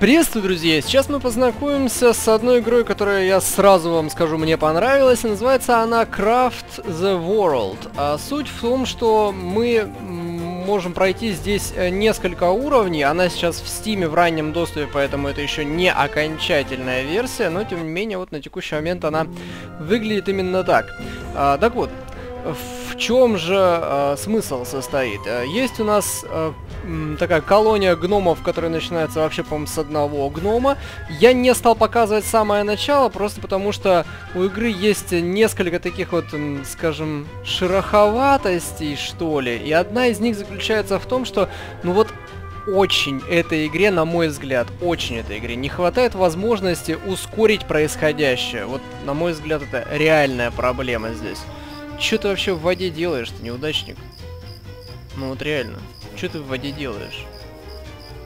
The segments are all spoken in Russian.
Приветствую, друзья! Сейчас мы познакомимся с одной игрой, которая, я сразу вам скажу, мне понравилась. Называется она Craft the World. А суть в том, что мы можем пройти здесь э, несколько уровней. Она сейчас в стиме в раннем доступе, поэтому это еще не окончательная версия. Но, тем не менее, вот на текущий момент она выглядит именно так. А, так вот, в чем же э, смысл состоит? Э, есть у нас э, такая колония гномов, которая начинается вообще, по-моему, с одного гнома. Я не стал показывать самое начало, просто потому что у игры есть несколько таких вот, скажем, шероховатостей, что ли. И одна из них заключается в том, что, ну вот, очень этой игре, на мой взгляд, очень этой игре не хватает возможности ускорить происходящее. Вот, на мой взгляд, это реальная проблема здесь. Что ты вообще в воде делаешь, ты неудачник? Ну вот реально. Что ты в воде делаешь?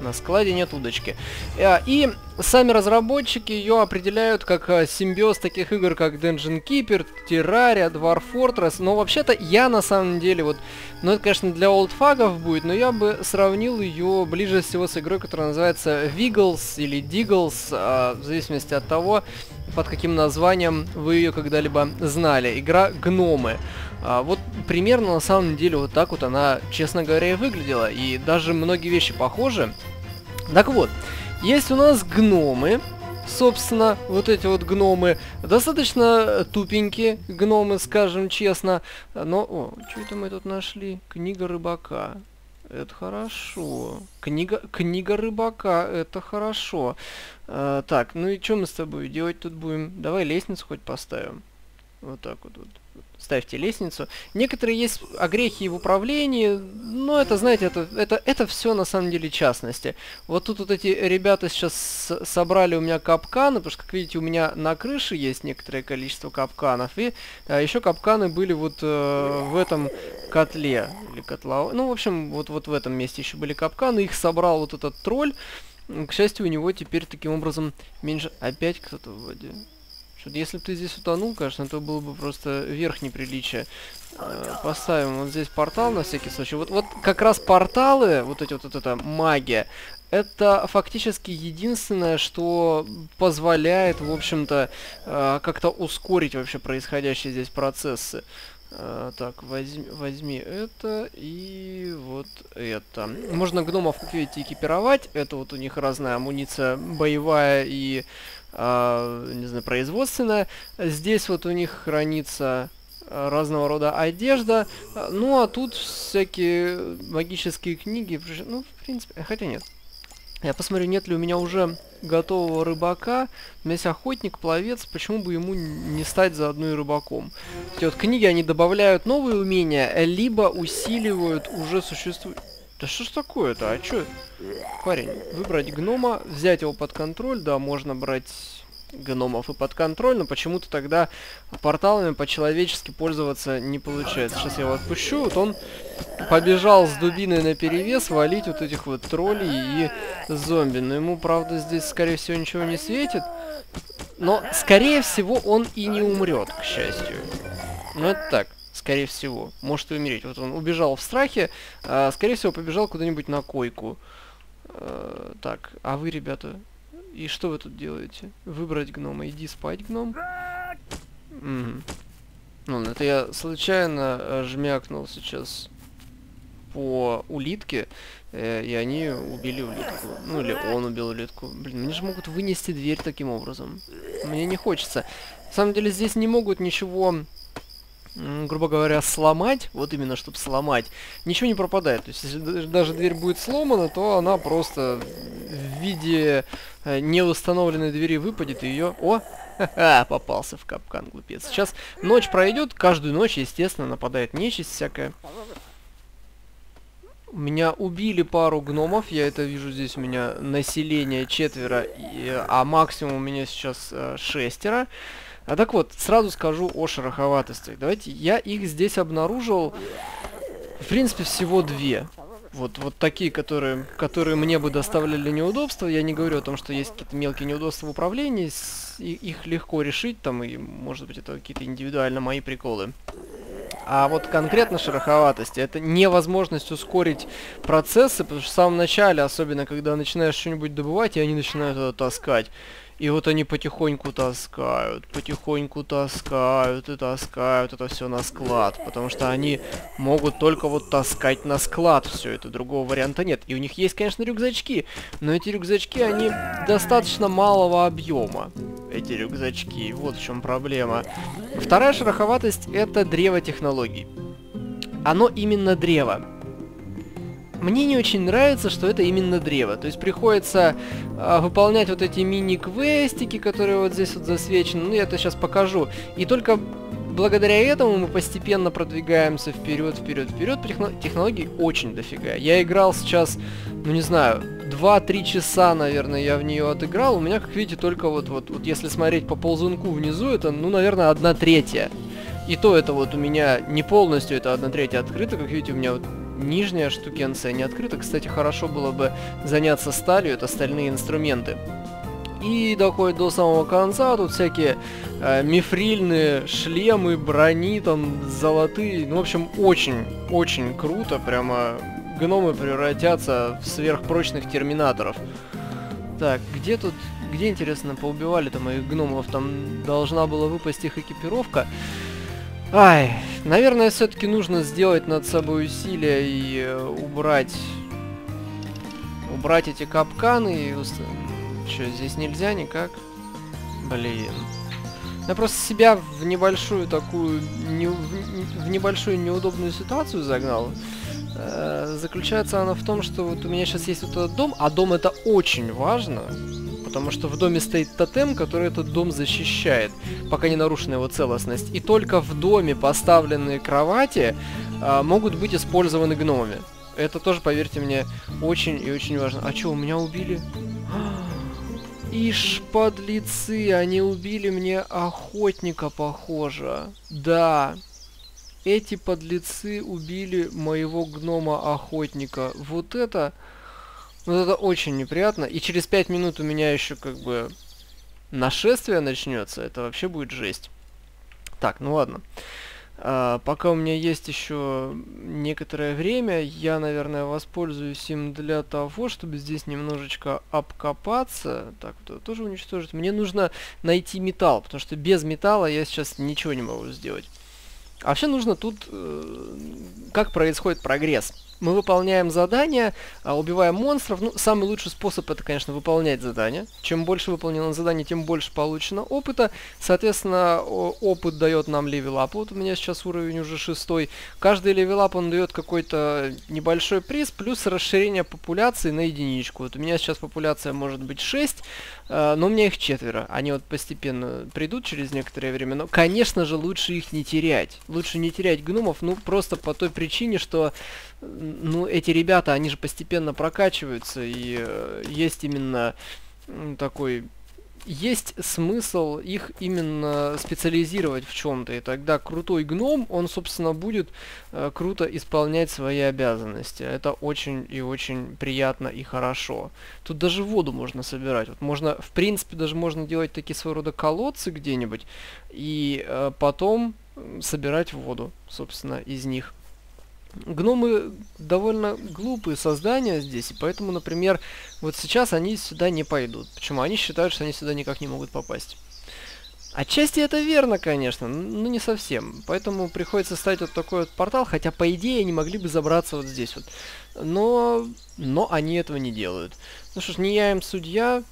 На складе нет удочки. А, и сами разработчики ее определяют как а, симбиоз таких игр, как Dungeon Keeper, Terraria, Dwarf Fortress. Но вообще-то я на самом деле вот... Ну это, конечно, для олдфагов будет, но я бы сравнил ее ближе всего с игрой, которая называется Wiggles или Diggles, а, в зависимости от того, под каким названием вы ее когда-либо знали. Игра Гномы. А, вот примерно на самом деле вот так вот она, честно говоря, и выглядела. И даже многие вещи похожи. Так вот, есть у нас гномы. Собственно, вот эти вот гномы достаточно тупенькие гномы, скажем честно. Но, о, что это мы тут нашли? Книга рыбака. Это хорошо. Книга, книга рыбака, это хорошо. А, так, ну и что мы с тобой делать тут будем? Давай лестницу хоть поставим. Вот так вот. вот ставьте лестницу. Некоторые есть огрехи в управлении, но это, знаете, это, это, это все на самом деле частности. Вот тут вот эти ребята сейчас собрали у меня капканы, потому что, как видите, у меня на крыше есть некоторое количество капканов, и а, еще капканы были вот э, в этом котле, или котла, ну, в общем, вот, вот в этом месте еще были капканы, их собрал вот этот тролль, к счастью, у него теперь таким образом меньше... Опять кто-то в воде. Что если бы ты здесь утонул, конечно, то было бы просто верх неприличия. Э, поставим вот здесь портал на всякий случай. Вот, вот как раз порталы, вот эти вот, вот эта магия, это фактически единственное, что позволяет, в общем-то, э, как-то ускорить вообще происходящие здесь процессы. Uh, так, возьми, возьми это и вот это. Можно гномов, как видите, экипировать. Это вот у них разная амуниция боевая и э, не знаю, производственная. Здесь вот у них хранится а, разного рода одежда. Ну, а тут всякие магические книги. Ну, в принципе, хотя нет. Я посмотрю, нет ли у меня уже готового рыбака. У меня есть охотник, пловец, почему бы ему не стать заодно и рыбаком? Эти вот книги, они добавляют новые умения, либо усиливают уже существующие... Да что ж такое-то? А чё? Парень, выбрать гнома, взять его под контроль. Да, можно брать гномов и под контроль, но почему-то тогда порталами по-человечески пользоваться не получается. Сейчас я его отпущу, вот он побежал с дубиной на перевес валить вот этих вот троллей и зомби. Но ему, правда, здесь, скорее всего, ничего не светит. Но, скорее всего, он и не умрет, к счастью. Ну, это так скорее всего. Может и умереть. Вот он убежал в страхе, а, скорее всего, побежал куда-нибудь на койку. А, так, а вы, ребята, и что вы тут делаете? Выбрать гнома. Иди спать, гном. Угу. Ну, это я случайно э, жмякнул сейчас по улитке, э, и они убили улитку. Ну, или он убил улитку. Блин, они же могут вынести дверь таким образом. Мне не хочется. На самом деле здесь не могут ничего грубо говоря, сломать, вот именно, чтобы сломать, ничего не пропадает. То есть, если даже дверь будет сломана, то она просто в виде э, неустановленной двери выпадет, и ее... О! Ха-ха, попался в капкан, глупец. Сейчас ночь пройдет, каждую ночь, естественно, нападает нечисть всякая. Меня убили пару гномов, я это вижу здесь у меня население четверо, и, а максимум у меня сейчас э, шестеро. А так вот, сразу скажу о шероховатостях. Давайте, я их здесь обнаружил, в принципе, всего две. Вот, вот такие, которые, которые мне бы доставляли неудобства. Я не говорю о том, что есть какие-то мелкие неудобства в управлении. С, и, их легко решить, там, и, может быть, это какие-то индивидуально мои приколы. А вот конкретно шероховатость это невозможность ускорить процессы, потому что в самом начале, особенно когда начинаешь что-нибудь добывать, и они начинают это таскать. И вот они потихоньку таскают, потихоньку таскают и таскают это все на склад. Потому что они могут только вот таскать на склад все это. Другого варианта нет. И у них есть, конечно, рюкзачки. Но эти рюкзачки, они достаточно малого объема. Эти рюкзачки. Вот в чем проблема. Вторая шероховатость это древо технологий. Оно именно древо. Мне не очень нравится, что это именно древо. То есть приходится э, выполнять вот эти мини-квестики, которые вот здесь вот засвечены. Ну, я это сейчас покажу. И только благодаря этому мы постепенно продвигаемся вперед, вперед, вперед. Технологий очень дофига. Я играл сейчас, ну не знаю, 2-3 часа, наверное, я в нее отыграл. У меня, как видите, только вот, вот, вот если смотреть по ползунку внизу, это, ну, наверное, одна третья. И то это вот у меня не полностью, это одна третья открыто, как видите, у меня вот нижняя штукенция не открыта. Кстати, хорошо было бы заняться сталью, это стальные инструменты. И доходит до самого конца, тут всякие э, мифрильные шлемы, брони там золотые. Ну, в общем, очень-очень круто, прямо гномы превратятся в сверхпрочных терминаторов. Так, где тут, где, интересно, поубивали-то моих гномов? Там должна была выпасть их экипировка. Ай, наверное, все-таки нужно сделать над собой усилия и э, убрать... Убрать эти капканы и... Что, здесь нельзя никак? Блин. Я просто себя в небольшую такую... Не, в, в небольшую неудобную ситуацию загнал. Э, заключается она в том, что вот у меня сейчас есть вот этот дом, а дом это очень важно потому что в доме стоит тотем, который этот дом защищает, пока не нарушена его целостность. И только в доме поставленные кровати а, могут быть использованы гномами. Это тоже, поверьте мне, очень и очень важно. А что, у меня убили? Ишь, подлецы, они убили мне охотника, похоже. Да, эти подлецы убили моего гнома-охотника. Вот это... Вот это очень неприятно. И через 5 минут у меня еще как бы нашествие начнется. Это вообще будет жесть. Так, ну ладно. А, пока у меня есть еще некоторое время, я, наверное, воспользуюсь им для того, чтобы здесь немножечко обкопаться. Так, вот тоже уничтожить. Мне нужно найти металл, потому что без металла я сейчас ничего не могу сделать. А вообще нужно тут, э, как происходит прогресс мы выполняем задания, а, убиваем монстров. Ну, самый лучший способ это, конечно, выполнять задания. Чем больше выполнено задание, тем больше получено опыта. Соответственно, опыт дает нам level up. Вот у меня сейчас уровень уже шестой. Каждый level up, он дает какой-то небольшой приз, плюс расширение популяции на единичку. Вот у меня сейчас популяция может быть 6, а, но у меня их четверо. Они вот постепенно придут через некоторое время. Но, конечно же, лучше их не терять. Лучше не терять гномов, ну, просто по той причине, что ну, эти ребята, они же постепенно прокачиваются, и э, есть именно такой... Есть смысл их именно специализировать в чем-то, и тогда крутой гном, он, собственно, будет э, круто исполнять свои обязанности. Это очень и очень приятно и хорошо. Тут даже воду можно собирать. Вот можно, в принципе, даже можно делать такие своего рода колодцы где-нибудь, и э, потом собирать воду, собственно, из них. Гномы довольно глупые создания здесь, и поэтому, например, вот сейчас они сюда не пойдут. Почему? Они считают, что они сюда никак не могут попасть. Отчасти это верно, конечно, но не совсем. Поэтому приходится ставить вот такой вот портал, хотя по идее они могли бы забраться вот здесь вот. Но, но они этого не делают. Ну что ж, не я им судья,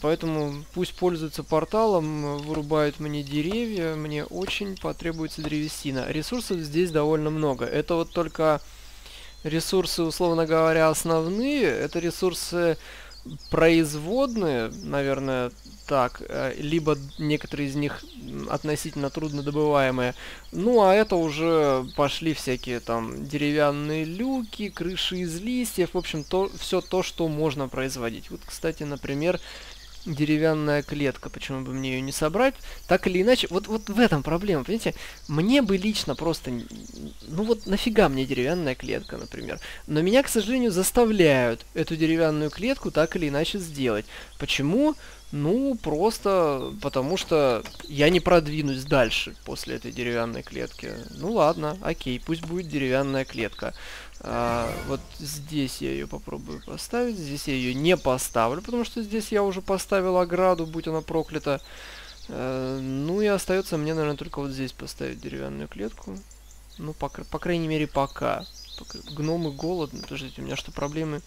поэтому пусть пользуются порталом, вырубают мне деревья, мне очень потребуется древесина. Ресурсов здесь довольно много. Это вот только ресурсы, условно говоря, основные. Это ресурсы производные, наверное, так, э, либо некоторые из них относительно трудно добываемые. Ну, а это уже пошли всякие там деревянные люки, крыши из листьев, в общем, то, все то, что можно производить. Вот, кстати, например, деревянная клетка, почему бы мне ее не собрать? Так или иначе, вот, вот в этом проблема, понимаете? Мне бы лично просто, ну вот нафига мне деревянная клетка, например. Но меня, к сожалению, заставляют эту деревянную клетку так или иначе сделать. Почему? Ну, просто потому что я не продвинусь дальше после этой деревянной клетки. Ну ладно, окей, пусть будет деревянная клетка. А, вот здесь я ее попробую поставить. Здесь я ее не поставлю, потому что здесь я уже поставил ограду, будь она проклята. А, ну и остается мне, наверное, только вот здесь поставить деревянную клетку. Ну, по, по крайней мере, пока. Гномы голодны. Подождите, у меня что, проблемы?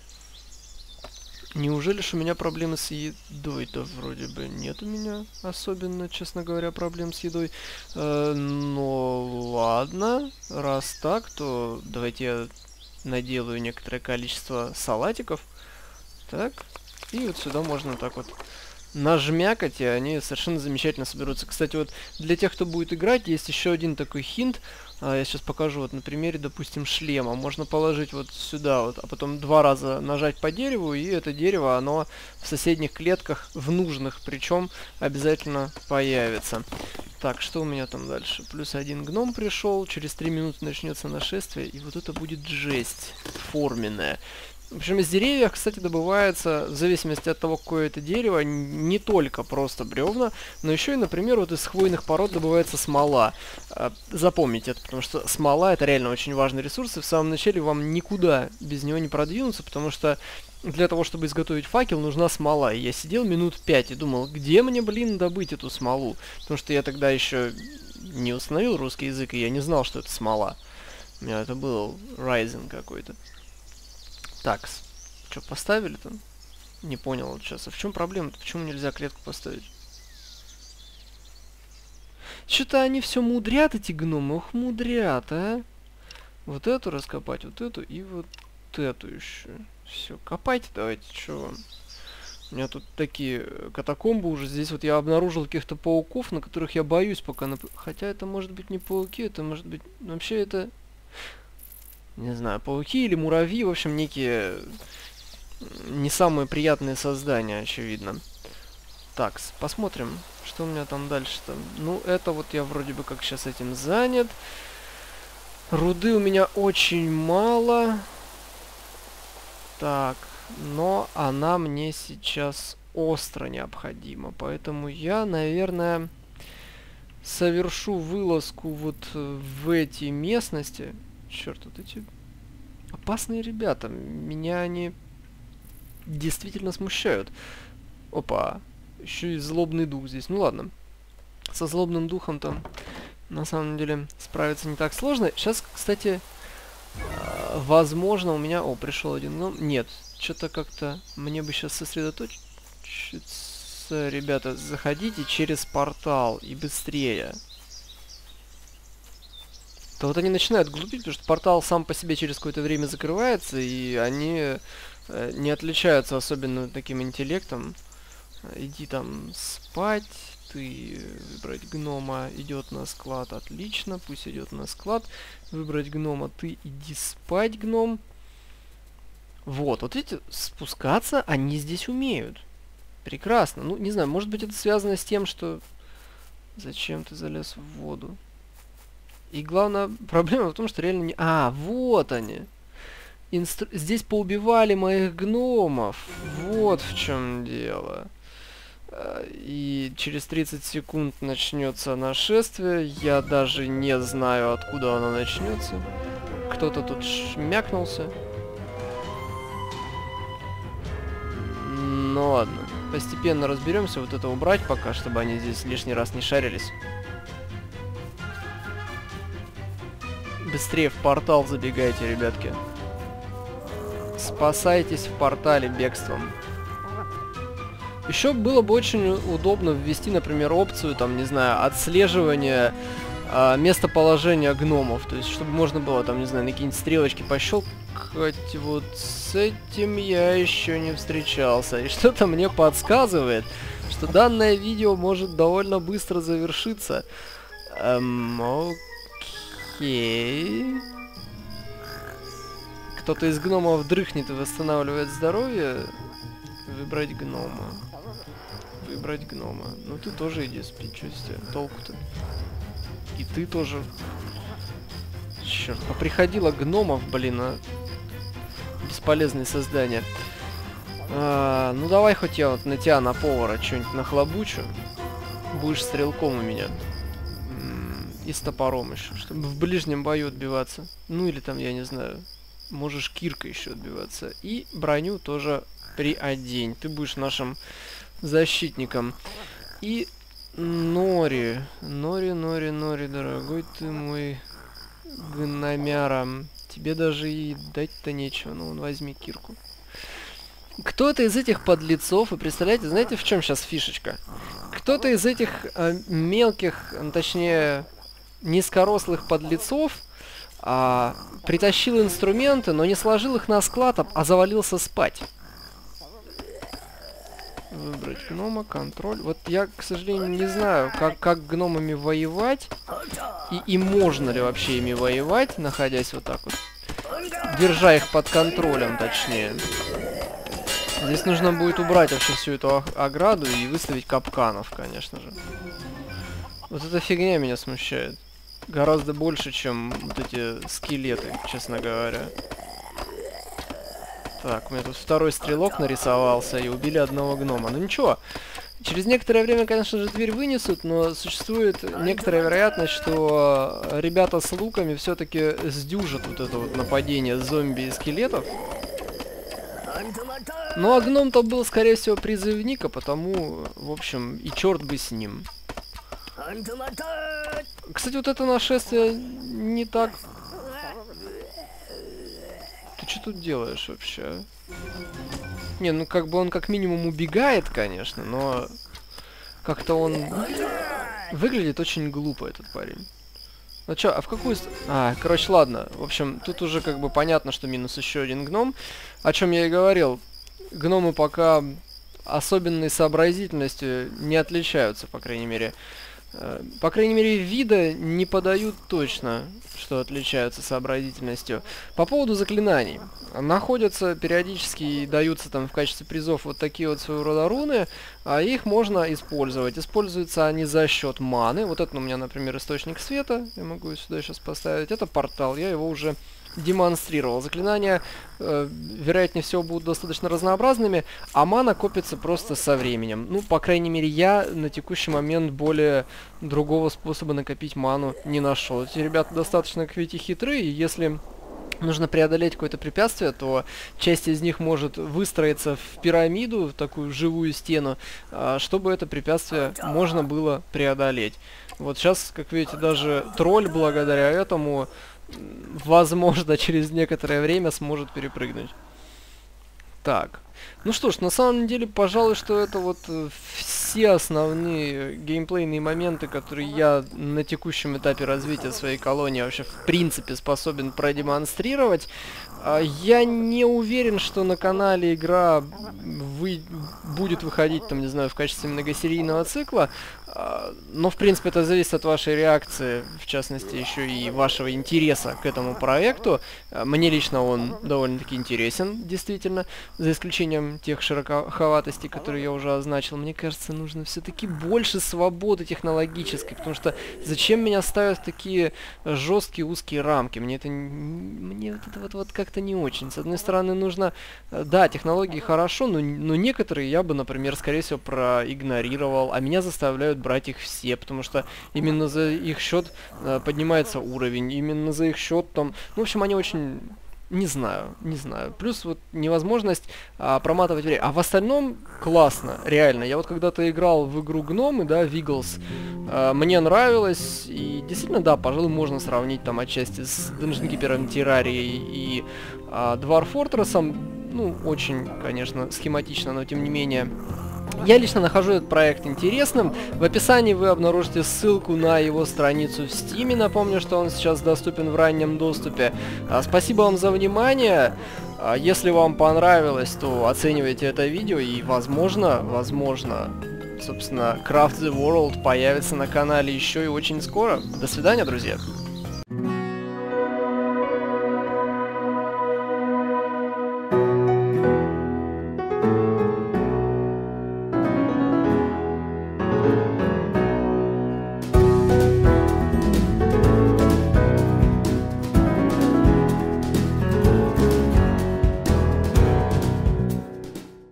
Неужели ж у меня проблемы с едой? Да вроде бы нет у меня особенно, честно говоря, проблем с едой. Э, но ладно, раз так, то давайте я наделаю некоторое количество салатиков. Так, и вот сюда можно так вот нажмякать, и они совершенно замечательно соберутся. Кстати, вот для тех, кто будет играть, есть еще один такой хинт. А, я сейчас покажу вот на примере, допустим, шлема. Можно положить вот сюда вот, а потом два раза нажать по дереву, и это дерево, оно в соседних клетках, в нужных, причем обязательно появится. Так, что у меня там дальше? Плюс один гном пришел, через три минуты начнется нашествие, и вот это будет жесть форменная. Общем, из деревьев, кстати, добывается, в зависимости от того, какое это дерево, не только просто бревна, но еще и, например, вот из хвойных пород добывается смола. А, запомните это, потому что смола это реально очень важный ресурс, и в самом начале вам никуда без него не продвинуться, потому что для того, чтобы изготовить факел, нужна смола. И я сидел минут пять и думал, где мне, блин, добыть эту смолу? Потому что я тогда еще не установил русский язык, и я не знал, что это смола. У меня это был Ryzen какой-то. Так, что, поставили там? Не понял вот сейчас. А в чем проблема? -то? Почему нельзя клетку поставить? Что-то они все мудрят, эти гномы. Ох, мудрят, а. Вот эту раскопать, вот эту и вот эту еще. Все, копайте давайте, что вам. У меня тут такие катакомбы уже. Здесь вот я обнаружил каких-то пауков, на которых я боюсь пока. Нап... Хотя это может быть не пауки, это может быть... Вообще это не знаю, пауки или муравьи, в общем, некие не самые приятные создания, очевидно. Так, посмотрим, что у меня там дальше-то. Ну, это вот я вроде бы как сейчас этим занят. Руды у меня очень мало. Так, но она мне сейчас остро необходима. Поэтому я, наверное, совершу вылазку вот в эти местности. Черт, вот эти опасные ребята. Меня они действительно смущают. Опа, еще и злобный дух здесь. Ну ладно, со злобным духом там на самом деле справиться не так сложно. Сейчас, кстати, а, возможно у меня... О, пришел один гном. Нет, что-то как-то мне бы сейчас сосредоточиться. Ребята, заходите через портал и быстрее то вот они начинают глупить, потому что портал сам по себе через какое-то время закрывается, и они э, не отличаются особенно таким интеллектом. Иди там спать, ты выбрать гнома идет на склад, отлично, пусть идет на склад. Выбрать гнома, ты иди спать, гном. Вот, вот эти спускаться они здесь умеют. Прекрасно. Ну, не знаю, может быть это связано с тем, что... Зачем ты залез в воду? И главная проблема в том, что реально не... А, вот они. Инстру... Здесь поубивали моих гномов. Вот в чем дело. А, и через 30 секунд начнется нашествие. Я даже не знаю, откуда оно начнется. Кто-то тут шмякнулся. Ну ладно. Постепенно разберемся. Вот это убрать пока, чтобы они здесь лишний раз не шарились. Быстрее в портал забегайте, ребятки. Спасайтесь в портале бегством. Еще было бы очень удобно ввести, например, опцию, там, не знаю, отслеживания э, местоположения гномов. То есть, чтобы можно было, там, не знаю, на какие-нибудь стрелочки пощелкать. Вот с этим я еще не встречался. И что-то мне подсказывает, что данное видео может довольно быстро завершиться. Эм, Окей. Кто-то из гномов дрыхнет и восстанавливает здоровье. Выбрать гнома. Выбрать гнома. Ну ты тоже иди спи, что толку-то? И ты тоже. Черт, поприходило гномов, блин, а. Бесполезные создания. А, ну давай хоть я вот на тебя, на повара, что-нибудь нахлобучу. Будешь стрелком у меня. И с топором еще, чтобы в ближнем бою отбиваться. Ну или там, я не знаю, можешь киркой еще отбиваться. И броню тоже приодень. Ты будешь нашим защитником. И Нори. Нори, Нори, Нори, дорогой ты мой гномяра. Тебе даже и дать-то нечего. Ну, вон, возьми кирку. Кто-то из этих подлецов, и представляете, знаете, в чем сейчас фишечка? Кто-то из этих э, мелких, точнее, низкорослых подлецов а, притащил инструменты, но не сложил их на склад, а завалился спать. Выбрать гнома, контроль. Вот я, к сожалению, не знаю, как, как гномами воевать. И, и можно ли вообще ими воевать, находясь вот так вот. Держа их под контролем, точнее. Здесь нужно будет убрать вообще всю эту ограду и выставить капканов, конечно же. Вот эта фигня меня смущает. Гораздо больше, чем вот эти скелеты, честно говоря. Так, у меня тут второй стрелок нарисовался и убили одного гнома. Ну ничего, через некоторое время, конечно же, дверь вынесут, но существует некоторая вероятность, что ребята с луками все-таки сдюжат вот это вот нападение зомби и скелетов. Ну а гном-то был, скорее всего, призывника, потому, в общем, и черт бы с ним. Кстати, вот это нашествие не так... Ты что тут делаешь вообще? Не, ну как бы он как минимум убегает, конечно, но... Как-то он... Выглядит очень глупо, этот парень. Ну чё, а в какую... А, короче, ладно. В общем, тут уже как бы понятно, что минус еще один гном. О чем я и говорил гномы пока особенной сообразительностью не отличаются, по крайней мере. Э, по крайней мере, вида не подают точно, что отличаются сообразительностью. По поводу заклинаний. Находятся периодически и даются там в качестве призов вот такие вот своего рода руны, а их можно использовать. Используются они за счет маны. Вот это у меня, например, источник света. Я могу сюда сейчас поставить. Это портал. Я его уже демонстрировал. Заклинания, э, вероятнее всего, будут достаточно разнообразными, а мана копится просто со временем. Ну, по крайней мере, я на текущий момент более другого способа накопить ману не нашел. Эти ребята достаточно, как видите, хитрые, и если нужно преодолеть какое-то препятствие, то часть из них может выстроиться в пирамиду, в такую живую стену, а, чтобы это препятствие можно было преодолеть. Вот сейчас, как видите, даже тролль благодаря этому возможно, через некоторое время сможет перепрыгнуть. Так. Ну что ж, на самом деле, пожалуй, что это вот э, все основные геймплейные моменты, которые я на текущем этапе развития своей колонии вообще в принципе способен продемонстрировать. А, я не уверен, что на канале игра вы... будет выходить, там, не знаю, в качестве многосерийного цикла, а, но, в принципе, это зависит от вашей реакции, в частности, еще и вашего интереса к этому проекту. А, мне лично он довольно-таки интересен, действительно, за исключением тех широковатостей, которые я уже означил. Мне кажется, нужно все-таки больше свободы технологической, потому что зачем меня ставят в такие жесткие узкие рамки? Мне это, мне вот это вот, вот как-то не очень. С одной стороны, нужно, э, да, технологии хорошо, но, но некоторые я бы, например, скорее всего, проигнорировал, а меня заставляют брать их все, потому что именно за их счет э, поднимается уровень, именно за их счет там, ну, в общем, они очень не знаю, не знаю. Плюс вот невозможность а, проматывать время. А в остальном классно, реально. Я вот когда-то играл в игру Гномы, да, Виглс. А, мне нравилось. И действительно, да, пожалуй, можно сравнить там отчасти с Dungeon Keeper Террарией и а, Dwarf Fortress. Ну, очень, конечно, схематично, но тем не менее я лично нахожу этот проект интересным. В описании вы обнаружите ссылку на его страницу в Steam. Напомню, что он сейчас доступен в раннем доступе. А, спасибо вам за внимание. А, если вам понравилось, то оценивайте это видео и, возможно, возможно, собственно, Craft the World появится на канале еще и очень скоро. До свидания, друзья!